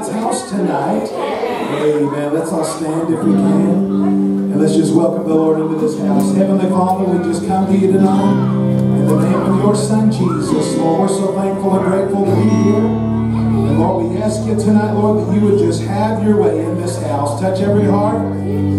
God's house tonight. Amen. Let's all stand if we can. And let's just welcome the Lord into this house. Heavenly Father, we just come to you tonight. In the name of your Son, Jesus, Lord, we're so thankful and grateful to be here. And Lord, we ask you tonight, Lord, that you would just have your way in this house. Touch every heart,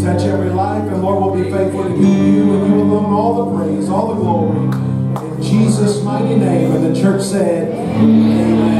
touch every life, and Lord, we'll be faithful to give you and you alone all the praise, all the glory. In Jesus' mighty name, and the church said, Amen.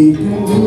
He, can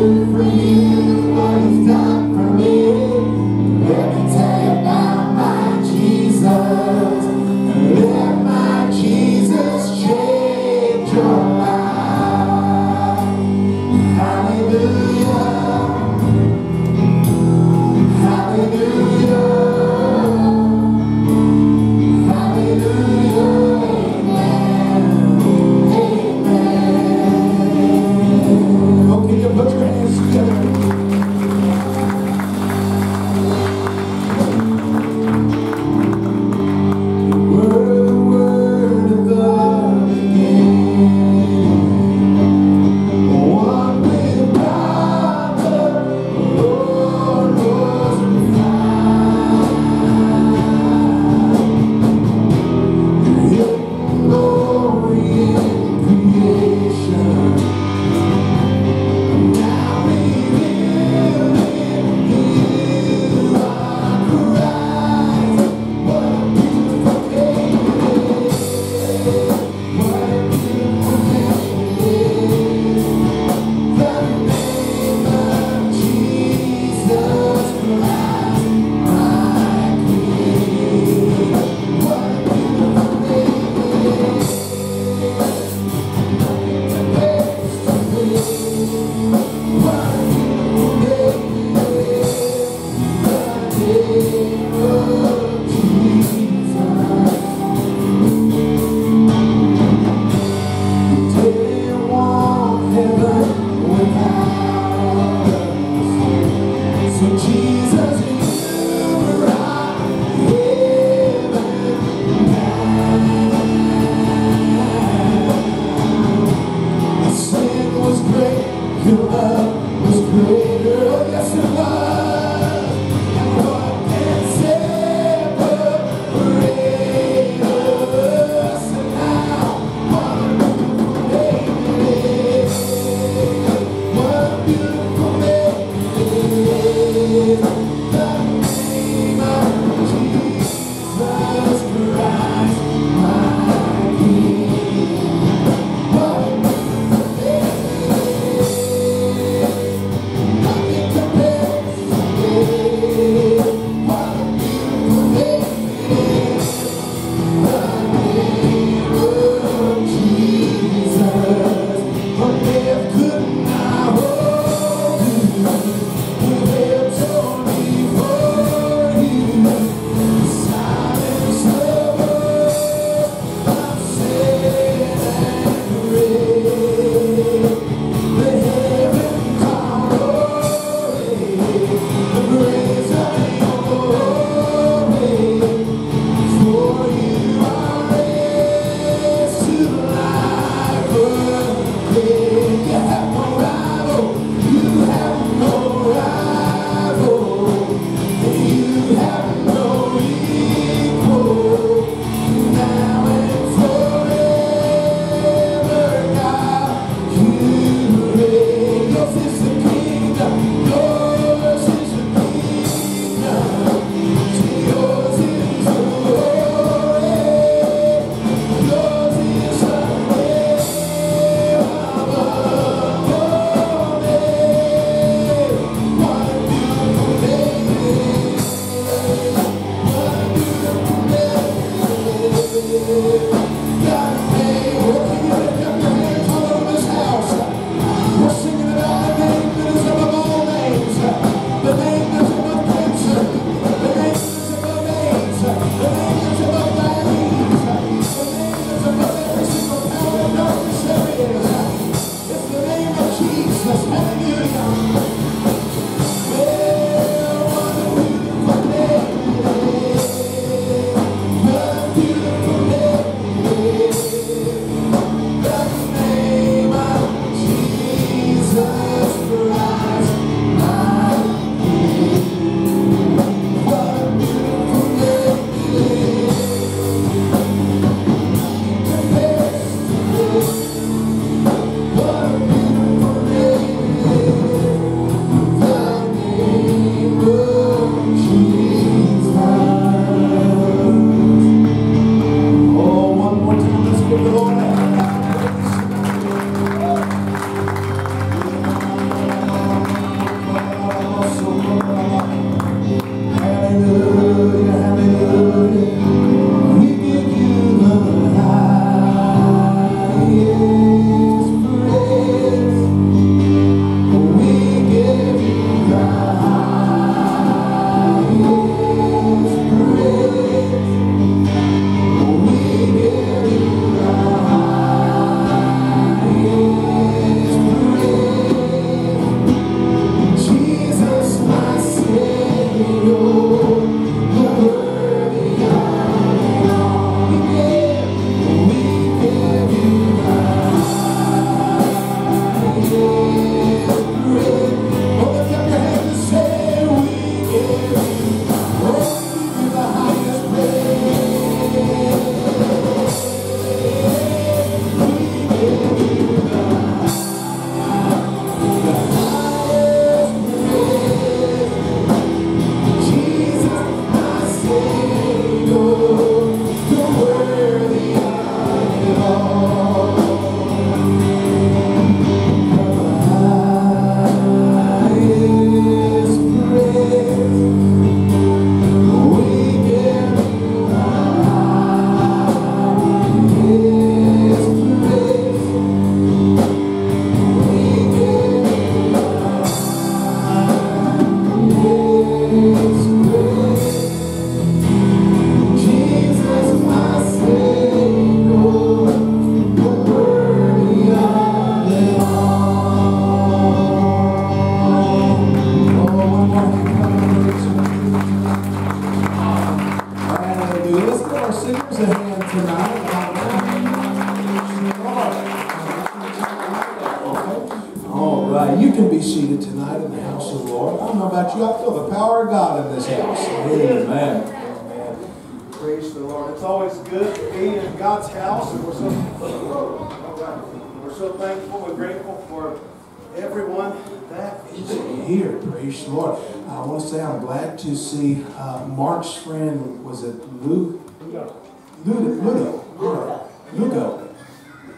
praise the Lord. I want to say I'm glad to see uh, Mark's friend, was it Lou? Ludo. Ludo. Ludo.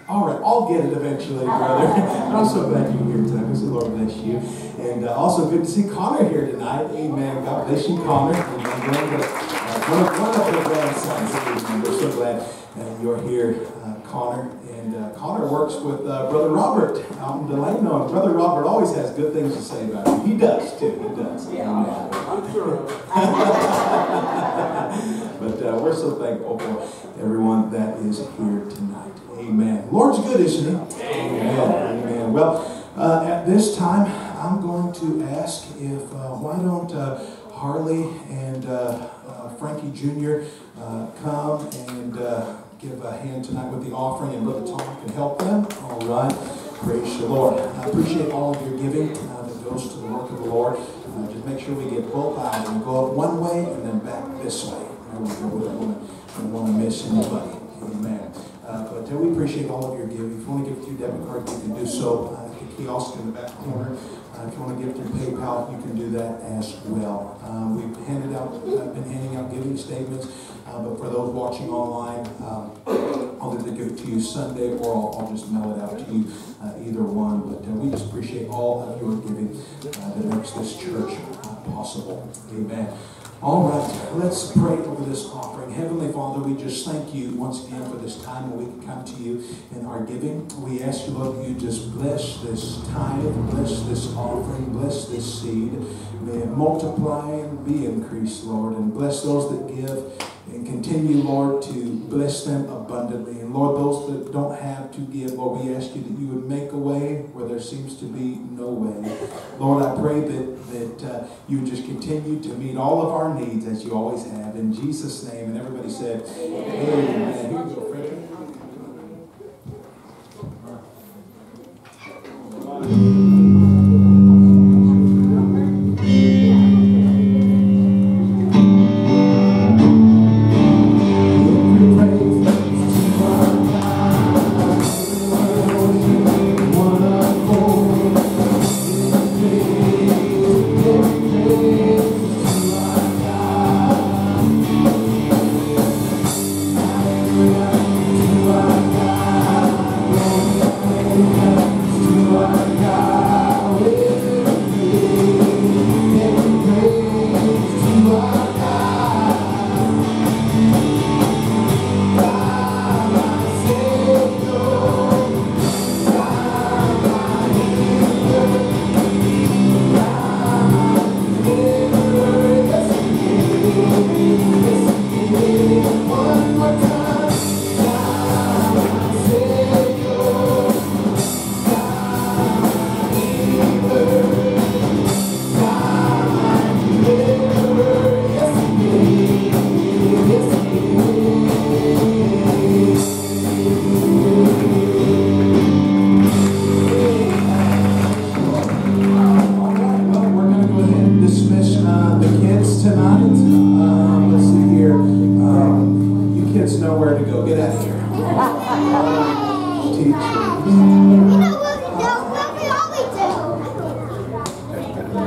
All right, I'll get it eventually, brother. I'm so glad you're here tonight. May the Lord bless you. And uh, also good to see Connor here tonight. Amen. God bless you, Connor. And one of the, uh, one of, one of the grandsons. We're so glad uh, you're here, uh, Connor. And uh, Connor works with uh, Brother Robert out in Delano. And Brother Robert always has good things to say about him. He does, too. He does. Amen. I'm sure. But uh, we're so thankful for everyone that is here tonight. Amen. Lord's good, isn't He? Amen. Amen. Well, uh, at this time, I'm going to ask if uh, why don't uh, Harley and uh, uh, Frankie Jr. uh, come and uh, give a hand tonight with the offering, and Brother Tom can help them. All right. Praise the Lord. I appreciate all of your giving uh, that goes to the work of the Lord. Uh, just make sure we get both eyes and go up one way and then back this way. There we don't want to, to miss anybody. Amen. Uh, but we appreciate all of your giving. If you want to give through debit card, you can do so. Kiosk in the back corner. Uh, if you want to give through PayPal, you can do that as well. Uh, we've handed out, uh, been handing out giving statements, uh, but for those watching online, um, I'll either give it to you Sunday or I'll, I'll just mail it out to you, uh, either one. But uh, we just appreciate all of your giving that makes this church possible. Amen. All right, let's pray over this offering. Heavenly Father, we just thank you once again for this time when we can come to you in our giving. We ask you, Lord, you just bless this tithe, bless this offering, bless this seed. May it multiply and be increased, Lord, and bless those that give and continue, Lord, to bless them abundantly. And Lord, those that don't have to give, Lord, we ask you that you would make a way where there seems to be no way. Lord, I pray that, that uh, you would just continue to meet all of our needs as you always have. In Jesus' name. And everybody said, Amen. Here you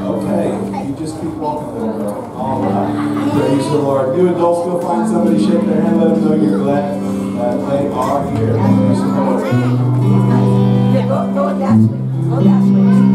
Okay, you just keep walking, girl. All right. Praise the Lord. Adults go find somebody, shake their hand, let them know you're glad that they are here. Go, go that way. Go that way.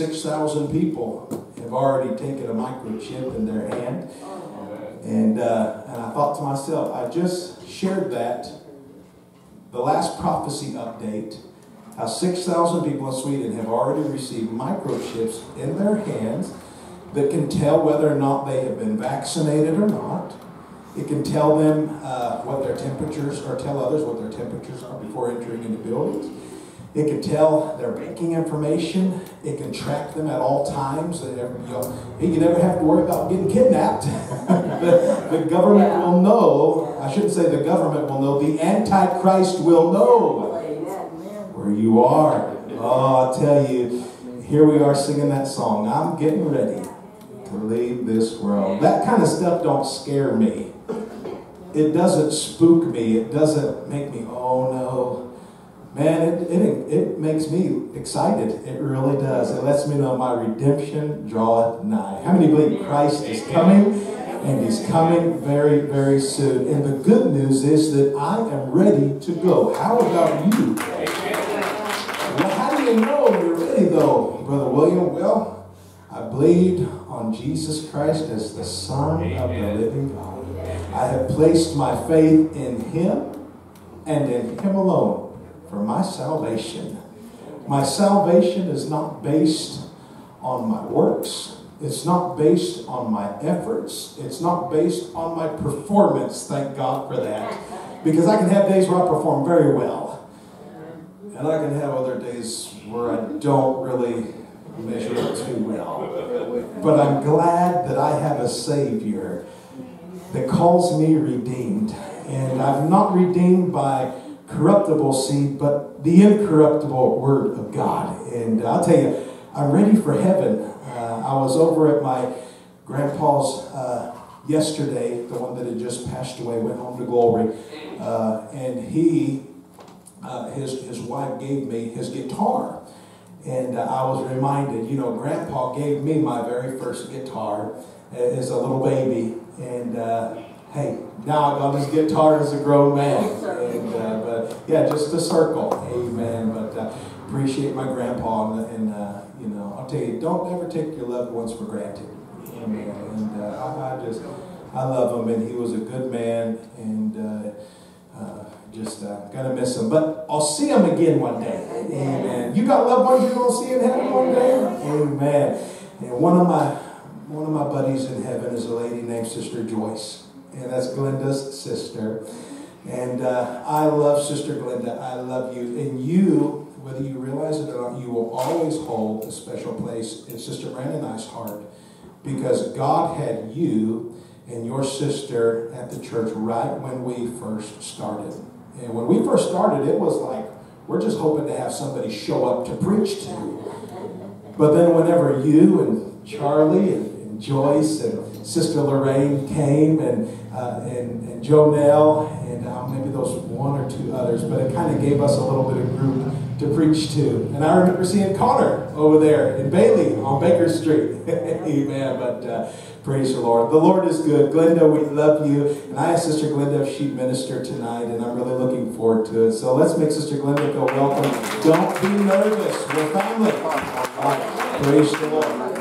6,000 people have already taken a microchip in their hand. And, uh, and I thought to myself, I just shared that, the last prophecy update, how 6,000 people in Sweden have already received microchips in their hands that can tell whether or not they have been vaccinated or not. It can tell them uh, what their temperatures, or tell others what their temperatures are before entering into buildings. It can tell their banking information. It can track them at all times. You, know, you never have to worry about getting kidnapped. the, the, government yeah. will know. I shouldn't say the government will know. The Antichrist will know where you are. Oh, I tell you, here we are singing that song. I'm getting ready to leave this world. That kind of stuff don't scare me. It doesn't spook me. It doesn't make me, oh no. Man, it, it, it makes me excited. It really does. It lets me know my redemption draweth nigh. How many believe Christ is coming? And he's coming very, very soon. And the good news is that I am ready to go. How about you? Well, how do you know you're ready, though, Brother William? Well, I believed on Jesus Christ as the Son of the living God. I have placed my faith in him and in him alone for my salvation. My salvation is not based on my works. It's not based on my efforts. It's not based on my performance. Thank God for that. Because I can have days where I perform very well. And I can have other days where I don't really measure up too well. But I'm glad that I have a Savior that calls me redeemed. And I'm not redeemed by corruptible seed, but the incorruptible Word of God. And I'll tell you, I'm ready for heaven. Uh, I was over at my grandpa's uh, yesterday, the one that had just passed away, went home to glory, uh, and he, uh, his his wife gave me his guitar. And uh, I was reminded, you know, Grandpa gave me my very first guitar as a little baby, and uh, hey, now I got his guitar as a grown man. And, uh, but yeah, just a circle. Amen. But uh, appreciate my grandpa. And, and uh, you know, I'll tell you, don't ever take your loved ones for granted. Amen. And uh, I, I, just, I love him. And he was a good man. And uh, uh, just gonna miss him. But I'll see him again one day. Amen. You got loved ones you're gonna see in heaven one day? Amen. And one of my one of my buddies in heaven is a lady named Sister Joyce and that's Glenda's sister. And uh, I love Sister Glenda. I love you. And you, whether you realize it or not, you will always hold a special place in Sister Brand and I's heart because God had you and your sister at the church right when we first started. And when we first started, it was like, we're just hoping to have somebody show up to preach to. But then whenever you and Charlie and, and Joyce and Sister Lorraine came and uh, and, and Joe Nell, and uh, maybe those one or two others, but it kind of gave us a little bit of group to preach to. And I remember seeing Connor over there in Bailey on Baker Street. Amen. But uh, praise the Lord. The Lord is good. Glenda, we love you. And I asked Sister Glenda if she'd minister tonight, and I'm really looking forward to it. So let's make Sister Glenda go welcome. Don't be nervous. We're family. Praise the Lord.